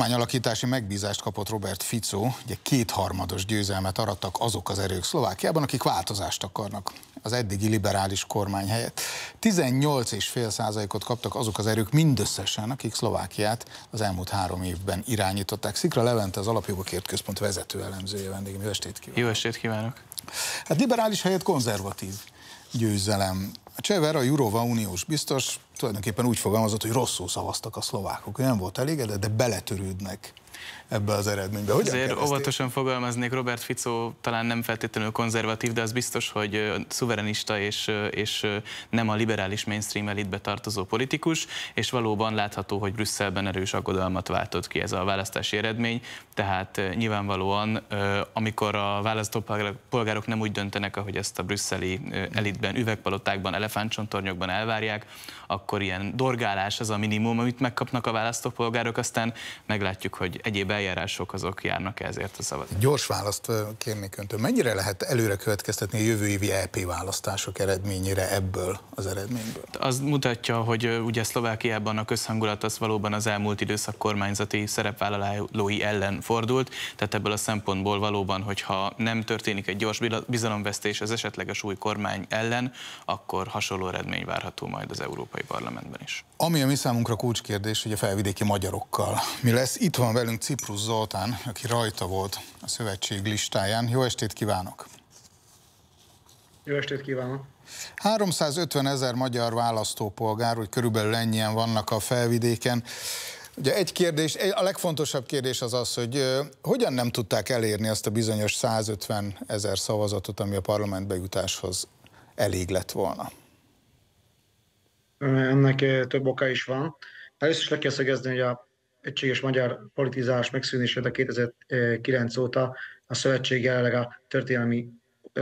Kormányalakítási megbízást kapott Robert Fico, ugye kétharmados győzelmet arattak azok az erők Szlovákiában, akik változást akarnak az eddigi liberális kormány helyett. 18,5 százalékot kaptak azok az erők mindösszesen, akik Szlovákiát az elmúlt három évben irányították. Szikra Levente az Alapjogokért Központ vezető elemzője vendégem. Jó estét kívánok! Jó estét kívánok! Hát liberális helyett konzervatív győzelem. A Csever, a Jurova uniós biztos tulajdonképpen úgy fogalmazott, hogy rosszul szavaztak a szlovákok. Nem volt elégedett, de beletörődnek ebbe az eredménybe. Hogyan Azért óvatosan fogalmaznék, Robert Fico talán nem feltétlenül konzervatív, de az biztos, hogy szuverenista és, és nem a liberális mainstream elitbe tartozó politikus, és valóban látható, hogy Brüsszelben erős aggodalmat váltott ki ez a választási eredmény, tehát nyilvánvalóan, amikor a választópolgárok nem úgy döntenek, ahogy ezt a brüsszeli elitben, üvegpalotákban, elefántcsontornyokban elvárják, akkor ilyen dorgálás az a minimum, amit megkapnak a választópolgárok, aztán meglátjuk, hogy egyéb eljárások azok járnak ezért a szavazat. Gyors választ kérnék öntől. Mennyire lehet előre következtetni a jövő évi EP választások eredményére ebből az eredményből? Az mutatja, hogy ugye Szlovákiában a közhangulat az valóban az elmúlt időszak kormányzati szerepvállalói ellen fordult, tehát ebből a szempontból valóban, hogyha nem történik egy gyors bizalomvesztés az esetleges új kormány ellen, akkor hasonló eredmény várható majd az Európai Parlamentben is. Ami a mi számunkra kulcskérdés, hogy a felvidéki magyarokkal mi lesz. Itt van velünk Ciprus Zoltán, aki rajta volt a szövetség listáján. Jó estét kívánok! Jó estét kívánok! 350 ezer magyar választópolgár, hogy körülbelül ennyien vannak a felvidéken. Ugye egy kérdés, a legfontosabb kérdés az az, hogy hogyan nem tudták elérni azt a bizonyos 150 ezer szavazatot, ami a parlamentbe jutáshoz elég lett volna? Ennek több oka is van. Először is le kell szögezni, hogy a egységes magyar politizálás megszűnését a 2009 óta. A szövetség jelenleg a történelmi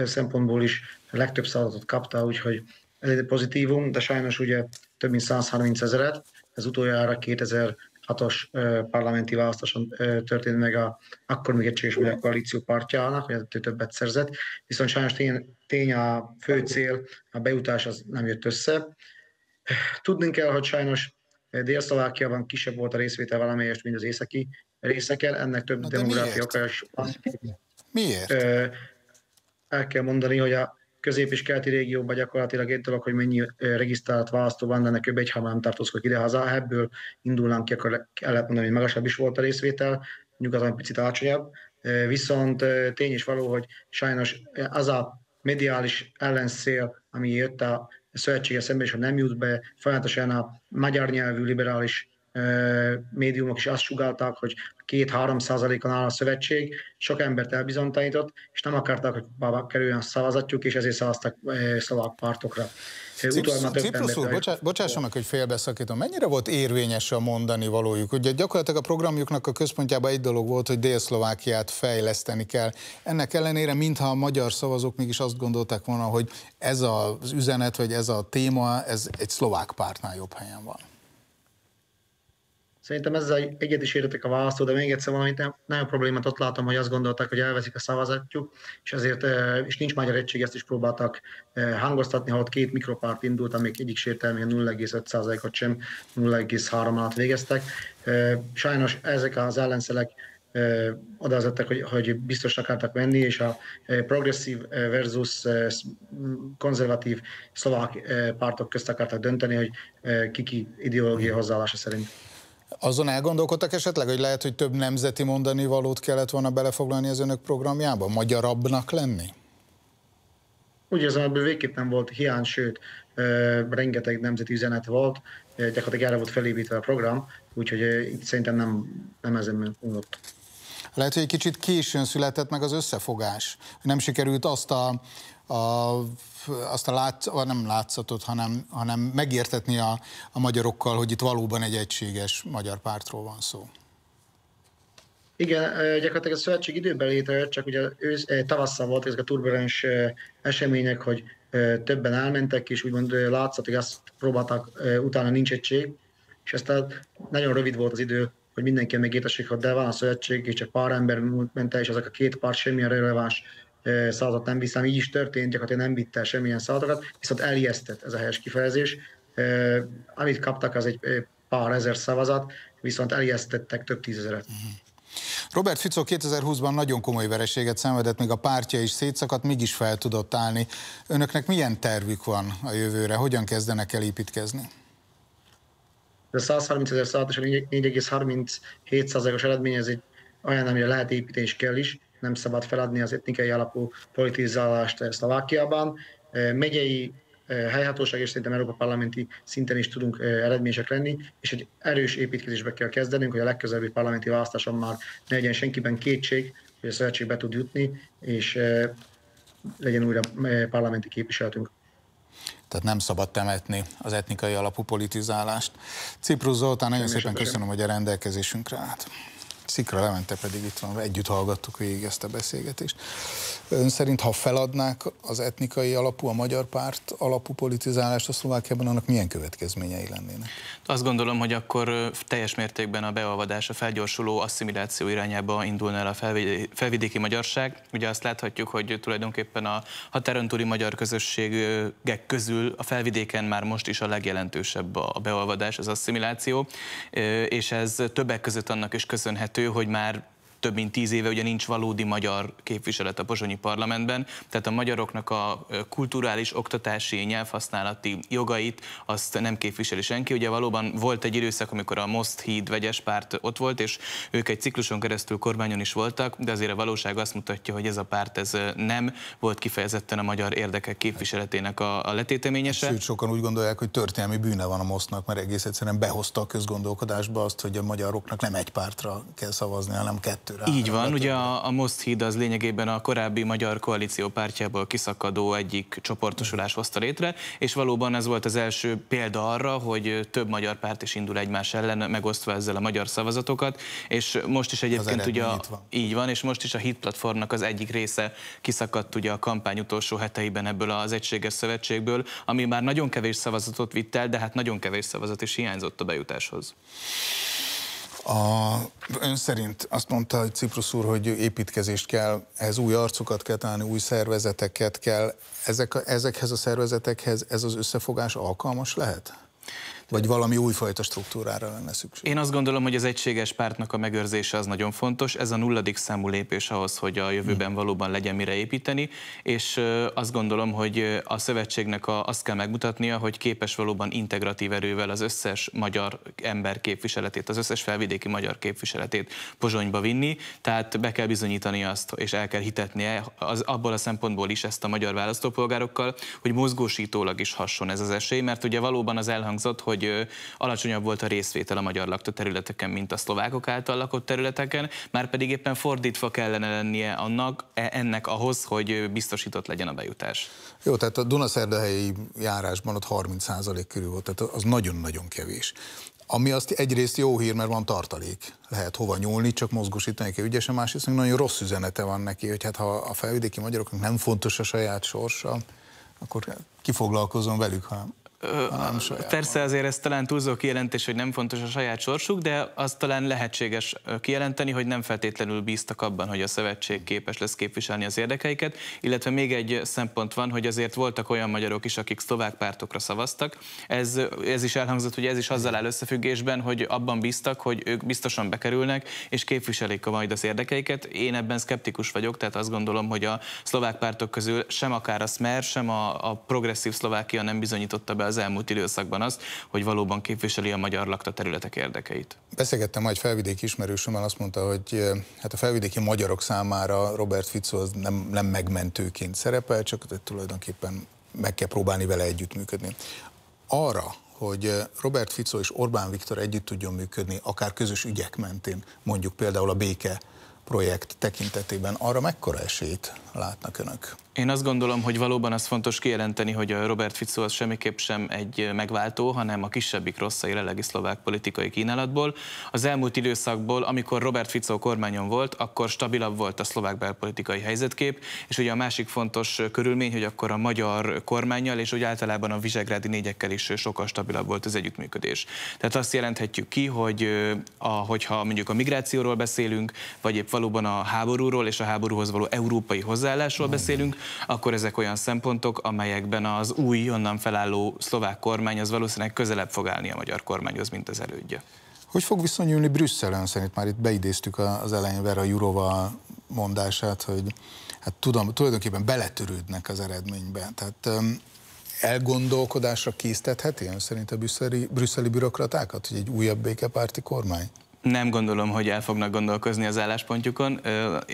szempontból is legtöbb szavazatot kapta, úgyhogy ez egy pozitívum, de sajnos ugye több mint 130 ezeret, ez utoljára 2006-os parlamenti választáson történt meg a, akkor még egységes magyar koalíció partjának, hogy többet szerzett, viszont sajnos tény, tény a fő cél, a bejutás az nem jött össze. Tudni kell, hogy sajnos Dél-Szlovákiában kisebb volt a részvétel valamelyest, mint az északi részeken, ennek több demográfia oka is. Miért? El kell mondani, hogy a közép- és keleti régióban gyakorlatilag egy dolog, hogy mennyi regisztrált választó van, de ennek kb. egy nem tartózkodik ide-haza. Ebből indulnánk ki, akkor el lehet mondani, hogy magasabb is volt a részvétel, nyugaton picit alacsonyabb. Viszont tény is való, hogy sajnos az a mediális ellenszél, ami jött a szövetsége szemben, és ha nem jut be, folyamatosan a magyar nyelvű liberális médiumok is azt sugálták, hogy 2-3 százalékon áll a szövetség, sok embert elbizonytalanított, és nem akarták, hogy kerüljön a szavazatjuk, és ezért szavaztak szlovák pártokra. Ciprus úr, bocsá, bocsásson meg, hogy félbeszakítom. Mennyire volt érvényes a mondani valójuk? Ugye gyakorlatilag a programjuknak a központjában egy dolog volt, hogy Dél-Szlovákiát fejleszteni kell. Ennek ellenére, mintha a magyar szavazók mégis azt gondolták volna, hogy ez az üzenet, vagy ez a téma, ez egy szlovák pártnál jobb helyen van. Szerintem ezzel egyet is értek a választó, de még egyszer hogy nagyon problémát ott látom, hogy azt gondolták, hogy elveszik a szavazatjuk, és ezért, és nincs magyar egység, ezt is próbáltak hangoztatni, ha ott két mikropárt indult, amik egyik sértelmén 0,5%-ot sem 0,3 alatt végeztek. Sajnos ezek az ellenszelek oda vezettek, hogy, hogy biztos akartak menni, és a progresszív versus konzervatív szlovák pártok közt akartak dönteni, hogy kiki ideológia hozzáállása szerint. Azon elgondolkodtak esetleg, hogy lehet, hogy több nemzeti mondani valót kellett volna belefoglalni az önök programjába? Magyarabbnak lenni? Úgy érzem, ebből nem volt hiány, sőt, rengeteg nemzeti üzenet volt, gyakorlatilag erre volt felépítve a program, úgyhogy itt szerintem nem, nem ezen múlott. Lehet, hogy egy kicsit későn született meg az összefogás. Nem sikerült azt a, a, azt a látsz, nem látszatot, hanem, hanem megértetni a, a magyarokkal, hogy itt valóban egy egységes magyar pártról van szó. Igen, gyakorlatilag a szövetség időben létrejött, csak ugye ősz, tavasszal volt ezek a turbulens események, hogy többen elmentek, és úgymond látszott, hogy azt próbáltak, utána nincs egység, és aztán nagyon rövid volt az idő, hogy mindenki megértessék, hogy de van a szövetség, és csak pár ember ment el, és azok a két párt semmilyen releváns szavazatot nem viszem, így is történt, gyakorlatilag nem vitte semmilyen szavazatokat, viszont elijesztett ez a helyes kifejezés. Amit kaptak, az egy pár ezer szavazat, viszont elijesztettek több tízezeret. Uh-huh. Robert Fico 2020-ban nagyon komoly vereséget szenvedett, még a pártja is szétszakadt, mégis fel tudott állni. Önöknek milyen tervük van a jövőre? Hogyan kezdenek el építkezni? A 130 ezer szállat és a 4,37%-os eredmény, ez egy olyan, amire lehet építeni és kell is. Nem szabad feladni az etnikai alapú politizálást Szlovákiában. Megyei helyhatóság és szerintem Európa Parlamenti szinten is tudunk eredményesek lenni, és egy erős építkezésbe kell kezdenünk, hogy a legközelebbi parlamenti választáson már ne legyen senkiben kétség, hogy a szövetség be tud jutni, és legyen újra parlamenti képviseletünk. Tehát nem szabad temetni az etnikai alapú politizálást. Ciprus Zoltán, nagyon szépen köszönöm, hogy a rendelkezésünkre állt. Szikra Levente pedig itt van, együtt hallgattuk végig ezt a beszélgetést. Ön szerint, ha feladnák az etnikai alapú, a magyar párt alapú politizálást a Szlovákiában, annak milyen következményei lennének? Azt gondolom, hogy akkor teljes mértékben a beolvadás, a felgyorsuló asszimiláció irányába indulna el a felvidéki magyarság. Ugye azt láthatjuk, hogy tulajdonképpen a határon túli magyar közösségek közül a felvidéken már most is a legjelentősebb a beolvadás, az asszimiláció, és ez többek között annak is köszönhető, hogy már több mint tíz éve ugye nincs valódi magyar képviselet a pozsonyi parlamentben, tehát a magyaroknak a kulturális, oktatási, nyelvhasználati jogait azt nem képviseli senki. Ugye valóban volt egy időszak, amikor a Most híd vegyes párt ott volt, és ők egy cikluson keresztül kormányon is voltak, de azért a valóság azt mutatja, hogy ez a párt ez nem volt kifejezetten a magyar érdekek képviseletének a, a letéteményese. Sőt, sokan úgy gondolják, hogy történelmi bűne van a Mostnak, mert egész egyszerűen behozta a közgondolkodásba azt, hogy a magyaroknak nem egy pártra kell szavazni, hanem kettő kettőre. Így van, ugye a, a Most híd az lényegében a korábbi magyar koalíció pártjából kiszakadó egyik csoportosulás hozta létre, és valóban ez volt az első példa arra, hogy több magyar párt is indul egymás ellen, megosztva ezzel a magyar szavazatokat, és most is egyébként ugye a, van. így van, és most is a hit platformnak az egyik része kiszakadt ugye a kampány utolsó heteiben ebből az egységes szövetségből, ami már nagyon kevés szavazatot vitt el, de hát nagyon kevés szavazat is hiányzott a bejutáshoz. A, ön szerint azt mondta, hogy Ciprus úr, hogy építkezést kell, ehhez új arcokat kell találni, új szervezeteket kell. Ezek a, ezekhez a szervezetekhez ez az összefogás alkalmas lehet? Vagy valami újfajta struktúrára lenne szükség? Én azt gondolom, hogy az egységes pártnak a megőrzése az nagyon fontos. Ez a nulladik számú lépés ahhoz, hogy a jövőben hmm. valóban legyen mire építeni, és azt gondolom, hogy a szövetségnek a, azt kell megmutatnia, hogy képes valóban integratív erővel az összes magyar ember képviseletét, az összes felvidéki magyar képviseletét Pozsonyba vinni, tehát be kell bizonyítani azt, és el kell hitetnie az, abból a szempontból is ezt a magyar választópolgárokkal, hogy mozgósítólag is hasson ez az esély, mert ugye valóban az elhangzott, hogy hogy alacsonyabb volt a részvétel a magyar lakta területeken, mint a szlovákok által lakott területeken, már pedig éppen fordítva kellene lennie annak, e, ennek ahhoz, hogy biztosított legyen a bejutás. Jó, tehát a Dunaszerdahelyi járásban ott 30% körül volt, tehát az nagyon-nagyon kevés. Ami azt egyrészt jó hír, mert van tartalék, lehet hova nyúlni, csak mozgósítani kell ügyesen, másrészt nagyon rossz üzenete van neki, hogy hát ha a felvidéki magyaroknak nem fontos a saját sorsa, akkor kifoglalkozom velük, hanem Persze azért ez talán túlzó kijelentés, hogy nem fontos a saját sorsuk, de az talán lehetséges kijelenteni, hogy nem feltétlenül bíztak abban, hogy a szövetség képes lesz képviselni az érdekeiket, illetve még egy szempont van, hogy azért voltak olyan magyarok is, akik szlovák pártokra szavaztak. Ez, ez is elhangzott, hogy ez is azzal áll összefüggésben, hogy abban bíztak, hogy ők biztosan bekerülnek, és képviselik a majd az érdekeiket. Én ebben szkeptikus vagyok, tehát azt gondolom, hogy a szlovák pártok közül sem akár a Smer, sem a, a progresszív Szlovákia nem bizonyította be az elmúlt időszakban az, hogy valóban képviseli a magyar lakta területek érdekeit. Beszélgettem majd felvidéki ismerősömmel, azt mondta, hogy hát a felvidéki magyarok számára Robert Fico az nem, nem megmentőként szerepel, csak tulajdonképpen meg kell próbálni vele együttműködni. Arra, hogy Robert Fico és Orbán Viktor együtt tudjon működni, akár közös ügyek mentén, mondjuk például a béke projekt tekintetében, arra mekkora esélyt látnak önök? Én azt gondolom, hogy valóban az fontos kijelenteni, hogy a Robert Fico az semmiképp sem egy megváltó, hanem a kisebbik rossz a jelenlegi szlovák politikai kínálatból. Az elmúlt időszakból, amikor Robert Fico kormányon volt, akkor stabilabb volt a szlovák belpolitikai helyzetkép, és ugye a másik fontos körülmény, hogy akkor a magyar kormányjal és úgy általában a vizsegrádi négyekkel is sokkal stabilabb volt az együttműködés. Tehát azt jelenthetjük ki, hogy a, hogyha mondjuk a migrációról beszélünk, vagy épp valóban a háborúról és a háborúhoz való európai hozzáállásról beszélünk, akkor ezek olyan szempontok, amelyekben az új, onnan felálló szlovák kormány az valószínűleg közelebb fog állni a magyar kormányhoz, mint az elődje. Hogy fog viszonyulni Brüsszel ön szerint? Már itt beidéztük az elején Vera Jurova mondását, hogy hát tudom, tulajdonképpen beletörődnek az eredménybe. Tehát um, elgondolkodásra késztetheti ön szerint a brüsszeli, brüsszeli bürokratákat, hogy egy újabb békepárti kormány? Nem gondolom, hogy el fognak gondolkozni az álláspontjukon.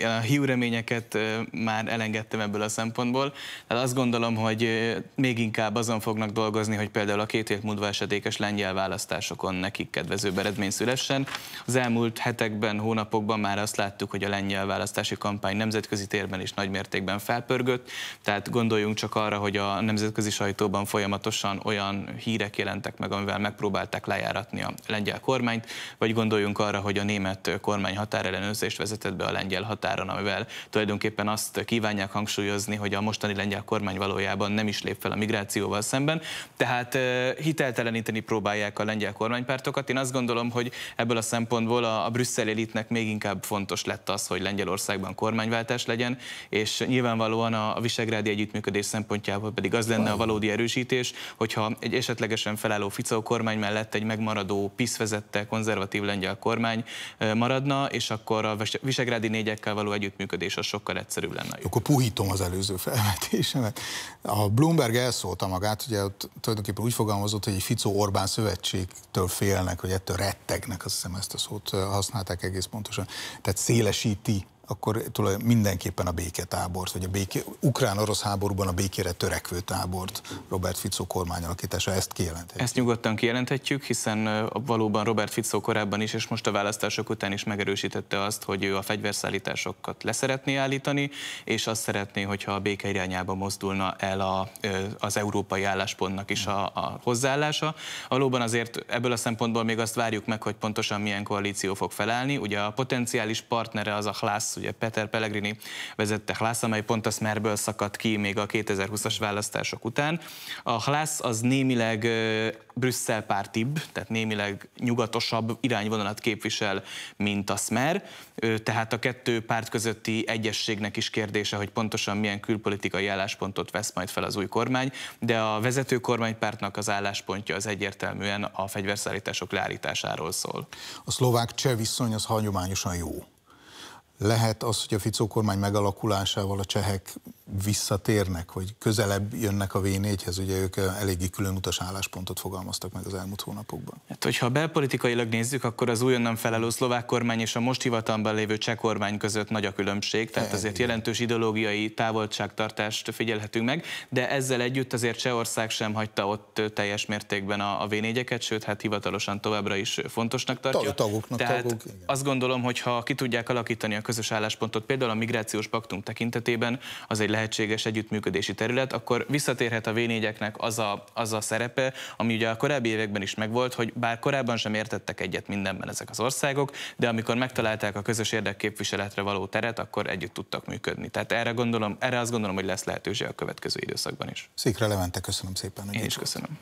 A hiú reményeket már elengedtem ebből a szempontból. Tehát azt gondolom, hogy még inkább azon fognak dolgozni, hogy például a két év múlva esedékes lengyel választásokon nekik kedvező eredmény szülessen. Az elmúlt hetekben, hónapokban már azt láttuk, hogy a lengyel választási kampány nemzetközi térben is nagymértékben felpörgött. Tehát gondoljunk csak arra, hogy a nemzetközi sajtóban folyamatosan olyan hírek jelentek meg, amivel megpróbálták lejáratni a lengyel kormányt, vagy gondoljunk arra, hogy a német kormány határellenőrzést vezetett be a lengyel határon, amivel tulajdonképpen azt kívánják hangsúlyozni, hogy a mostani lengyel kormány valójában nem is lép fel a migrációval szemben. Tehát hitelteleníteni próbálják a lengyel kormánypártokat. Én azt gondolom, hogy ebből a szempontból a, a brüsszel elitnek még inkább fontos lett az, hogy Lengyelországban kormányváltás legyen, és nyilvánvalóan a, a visegrádi együttműködés szempontjából pedig az lenne a valódi erősítés, hogyha egy esetlegesen felálló Ficó kormány mellett egy megmaradó PISZ vezette konzervatív lengyel kormány kormány maradna, és akkor a visegrádi négyekkel való együttműködés az sokkal egyszerűbb lenne. Akkor puhítom az előző felvetésemet. A Bloomberg elszólta magát, ugye ott tulajdonképpen úgy fogalmazott, hogy egy Ficó-Orbán szövetségtől félnek, hogy ettől rettegnek, azt hiszem ezt a szót használták egész pontosan. Tehát szélesíti akkor mindenképpen a béketábort, vagy a béké, ukrán-orosz háborúban a békére törekvő tábort Robert Fico kormány alakítása, ezt kijelenthetjük. Ezt nyugodtan kijelenthetjük, hiszen valóban Robert Fico korábban is, és most a választások után is megerősítette azt, hogy ő a fegyverszállításokat leszeretné állítani, és azt szeretné, hogyha a béke irányába mozdulna el a, az európai álláspontnak is a, a hozzáállása. Valóban azért ebből a szempontból még azt várjuk meg, hogy pontosan milyen koalíció fog felállni. Ugye a potenciális partnere az a Hlász ugye Peter Pellegrini vezette Hlász, amely pont a Smerből szakadt ki még a 2020-as választások után. A Hlász az némileg Brüsszel pártibb, tehát némileg nyugatosabb irányvonalat képvisel, mint a Smer, tehát a kettő párt közötti egyességnek is kérdése, hogy pontosan milyen külpolitikai álláspontot vesz majd fel az új kormány, de a vezető kormánypártnak az álláspontja az egyértelműen a fegyverszállítások leállításáról szól. A szlovák-cseh viszony az hagyományosan jó lehet az, hogy a Ficó kormány megalakulásával a csehek visszatérnek, hogy közelebb jönnek a V4-hez, ugye ők eléggé külön utas álláspontot fogalmaztak meg az elmúlt hónapokban. Hát, hogyha belpolitikailag nézzük, akkor az újonnan felálló szlovák kormány és a most hivatalban lévő cseh kormány között nagy a különbség, tehát azért jelentős ideológiai távolságtartást figyelhetünk meg, de ezzel együtt azért Csehország sem hagyta ott teljes mértékben a, a V4-eket, sőt, hát hivatalosan továbbra is fontosnak tartja. Tagoknak, tehát tagok, igen. azt gondolom, hogy ha ki tudják alakítani a közös álláspontot, például a migrációs paktum tekintetében, az egy lehetséges együttműködési terület, akkor visszatérhet a v az a, az a szerepe, ami ugye a korábbi években is megvolt, hogy bár korábban sem értettek egyet mindenben ezek az országok, de amikor megtalálták a közös érdekképviseletre való teret, akkor együtt tudtak működni. Tehát erre, gondolom, erre azt gondolom, hogy lesz lehetőség a következő időszakban is. Székre Levente, köszönöm szépen. Én is köszönöm.